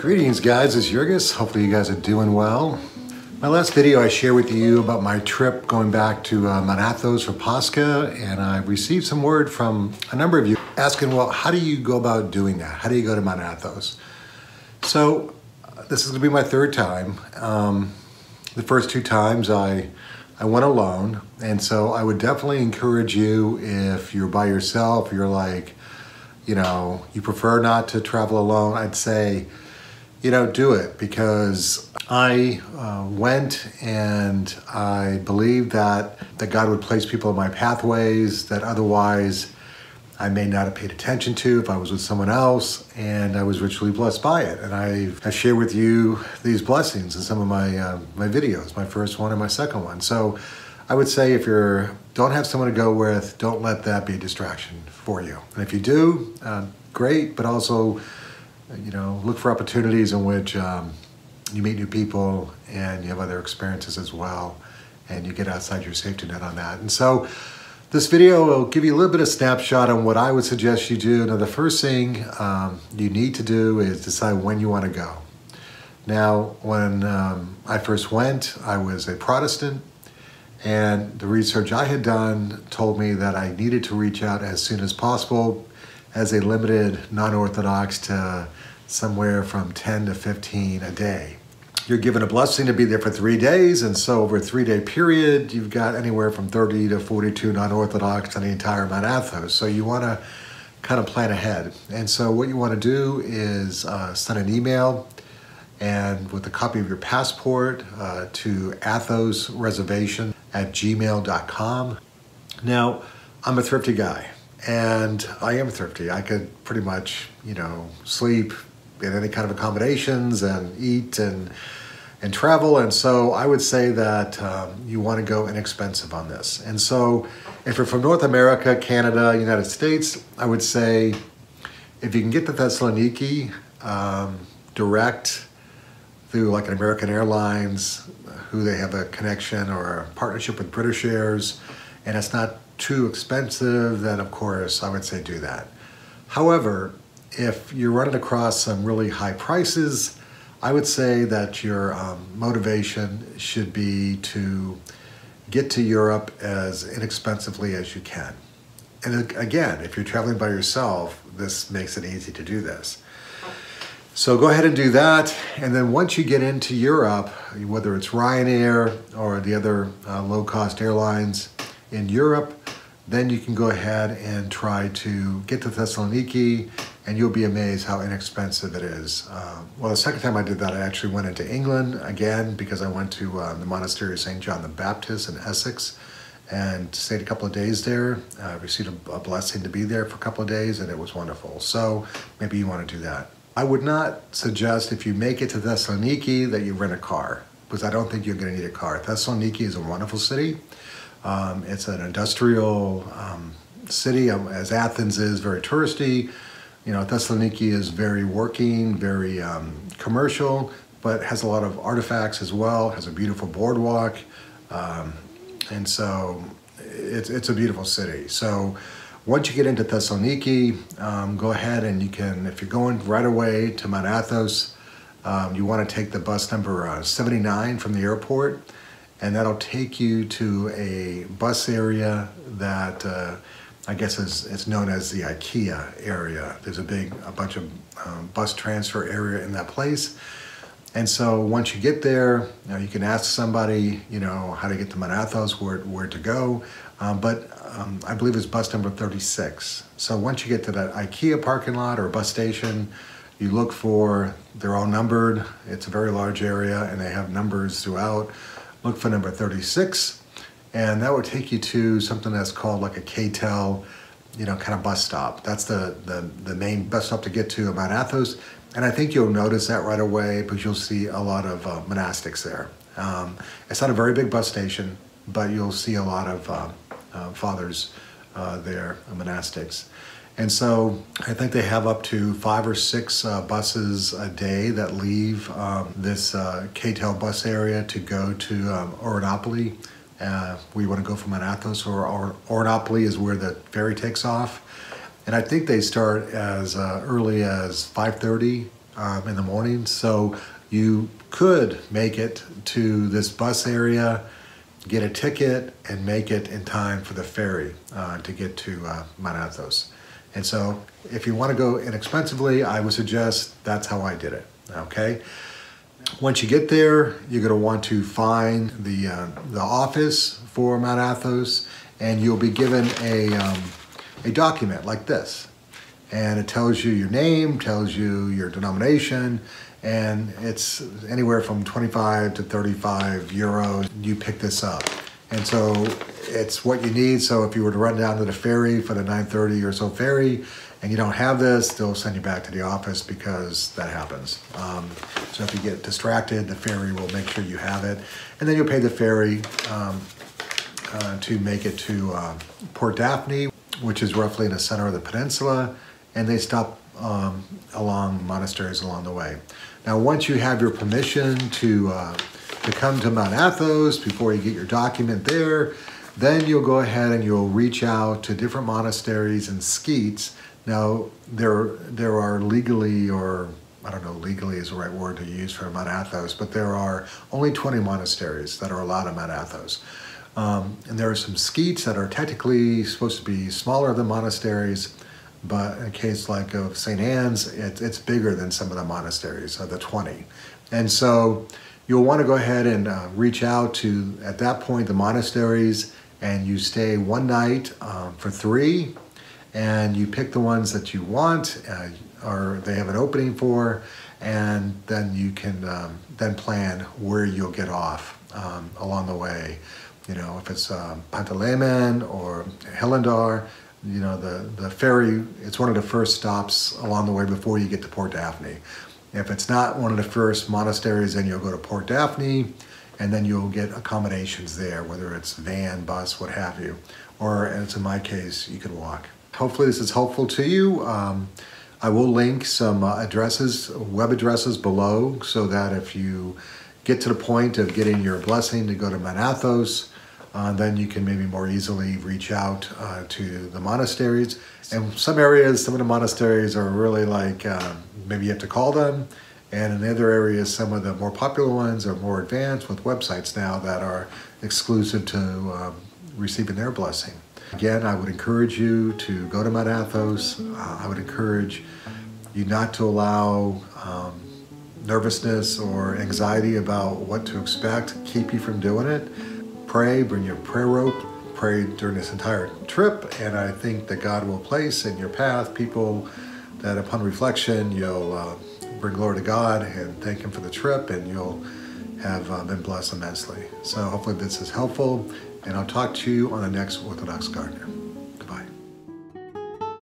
Greetings guys, it's Jurgis. Hopefully you guys are doing well. My last video I shared with you about my trip going back to uh, Mount Athos for Pascha and I received some word from a number of you asking, well, how do you go about doing that? How do you go to Manathos? Athos? So this is gonna be my third time. Um, the first two times I, I went alone and so I would definitely encourage you if you're by yourself, you're like, you know, you prefer not to travel alone, I'd say, you know, do it because I uh, went and I believed that, that God would place people in my pathways that otherwise I may not have paid attention to if I was with someone else, and I was richly blessed by it. And I have shared with you these blessings in some of my uh, my videos, my first one and my second one. So I would say if you're don't have someone to go with, don't let that be a distraction for you. And if you do, uh, great, but also you know, look for opportunities in which um, you meet new people and you have other experiences as well, and you get outside your safety net on that. And so this video will give you a little bit of snapshot on what I would suggest you do. Now, the first thing um, you need to do is decide when you want to go. Now, when um, I first went, I was a Protestant, and the research I had done told me that I needed to reach out as soon as possible as a limited non-Orthodox to somewhere from 10 to 15 a day. You're given a blessing to be there for three days, and so over a three-day period, you've got anywhere from 30 to 42 non-Orthodox on the entire Mount Athos. So you want to kind of plan ahead. And so what you want to do is uh, send an email and with a copy of your passport uh, to Athos Reservation at gmail.com. Now, I'm a thrifty guy and I am thrifty. I could pretty much, you know, sleep in any kind of accommodations and eat and and travel. And so I would say that um, you want to go inexpensive on this. And so if you're from North America, Canada, United States, I would say if you can get to Thessaloniki um, direct through like an American Airlines, who they have a connection or a partnership with British Airways, and it's not too expensive, then of course I would say do that. However, if you're running across some really high prices, I would say that your um, motivation should be to get to Europe as inexpensively as you can. And again, if you're traveling by yourself, this makes it easy to do this. So go ahead and do that. And then once you get into Europe, whether it's Ryanair or the other uh, low-cost airlines in Europe, then you can go ahead and try to get to Thessaloniki and you'll be amazed how inexpensive it is. Uh, well, the second time I did that, I actually went into England again because I went to uh, the monastery of St. John the Baptist in Essex and stayed a couple of days there. I uh, received a, a blessing to be there for a couple of days and it was wonderful. So maybe you want to do that. I would not suggest if you make it to Thessaloniki that you rent a car because I don't think you're going to need a car. Thessaloniki is a wonderful city. Um, it's an industrial um, city, um, as Athens is very touristy. You know, Thessaloniki is very working, very um, commercial, but has a lot of artifacts as well, has a beautiful boardwalk. Um, and so it's, it's a beautiful city. So once you get into Thessaloniki, um, go ahead and you can, if you're going right away to Mount Athos, you want to take the bus number uh, 79 from the airport and that'll take you to a bus area that uh, I guess is it's known as the IKEA area. There's a big, a bunch of um, bus transfer area in that place. And so once you get there, you, know, you can ask somebody, you know, how to get to Mount Athos, where, where to go. Um, but um, I believe it's bus number 36. So once you get to that IKEA parking lot or bus station, you look for, they're all numbered. It's a very large area and they have numbers throughout look for number 36, and that would take you to something that's called like a KTEL, you know, kind of bus stop. That's the, the, the main bus stop to get to Mount Athos. And I think you'll notice that right away because you'll see a lot of uh, monastics there. Um, it's not a very big bus station, but you'll see a lot of uh, uh, fathers uh, there, monastics. And so I think they have up to five or six uh, buses a day that leave um, this uh, KTEL bus area to go to um, Ouranoupoli. Uh, we want to go from Mount Athos or, or Ouranoupoli is where the ferry takes off. And I think they start as uh, early as 5.30 um, in the morning. So you could make it to this bus area, get a ticket, and make it in time for the ferry uh, to get to uh, Mount Athos. And so if you want to go inexpensively, I would suggest that's how I did it, okay? Once you get there, you're going to want to find the, uh, the office for Mount Athos, and you'll be given a, um, a document like this. And it tells you your name, tells you your denomination, and it's anywhere from 25 to 35 euros. You pick this up. And so it's what you need. So if you were to run down to the ferry for the 9.30 or so ferry and you don't have this, they'll send you back to the office because that happens. Um, so if you get distracted, the ferry will make sure you have it. And then you'll pay the ferry um, uh, to make it to uh, Port Daphne, which is roughly in the center of the peninsula. And they stop um, along monasteries along the way. Now, once you have your permission to uh, to come to Mount Athos before you get your document there. Then you'll go ahead and you'll reach out to different monasteries and sketes. Now, there, there are legally, or I don't know, legally is the right word to use for Mount Athos, but there are only 20 monasteries that are allowed at Mount Athos. Um, and there are some sketes that are technically supposed to be smaller than monasteries, but in a case like of St. Anne's, it, it's bigger than some of the monasteries, of the 20. And so you'll want to go ahead and uh, reach out to, at that point, the monasteries, and you stay one night um, for three, and you pick the ones that you want, uh, or they have an opening for, and then you can um, then plan where you'll get off um, along the way. You know, if it's um, or Hilandar, you know, the, the ferry, it's one of the first stops along the way before you get to Port Daphne. If it's not one of the first monasteries, then you'll go to Port Daphne, and then you'll get accommodations there, whether it's van, bus, what have you. Or, as in my case, you can walk. Hopefully this is helpful to you. Um, I will link some uh, addresses, web addresses below, so that if you get to the point of getting your blessing to go to Mount Athos, uh, then you can maybe more easily reach out uh, to the monasteries. And some areas, some of the monasteries are really like um, maybe you have to call them. And in other areas, some of the more popular ones are more advanced with websites now that are exclusive to um, receiving their blessing. Again, I would encourage you to go to Mount Athos. Uh, I would encourage you not to allow um, nervousness or anxiety about what to expect keep you from doing it pray, bring your prayer rope, pray during this entire trip, and I think that God will place in your path people that upon reflection you'll uh, bring glory to God and thank Him for the trip, and you'll have uh, been blessed immensely. So hopefully this is helpful, and I'll talk to you on the next Orthodox Gardener.